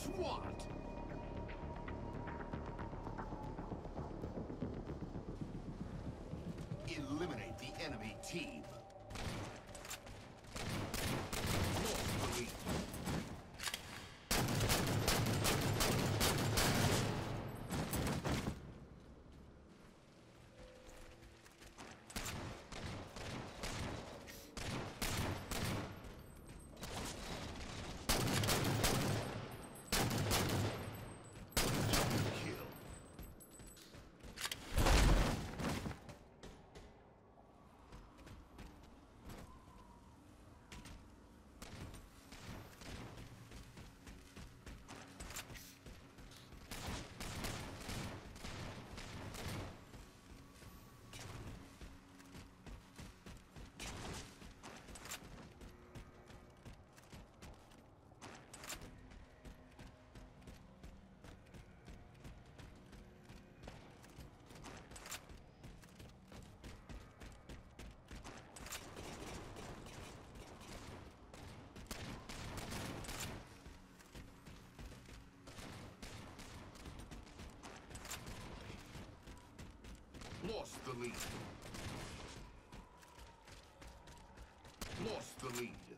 SWAT! Eliminate the enemy team. Lost the lead. Kill. Lost the lead. Lost the lead.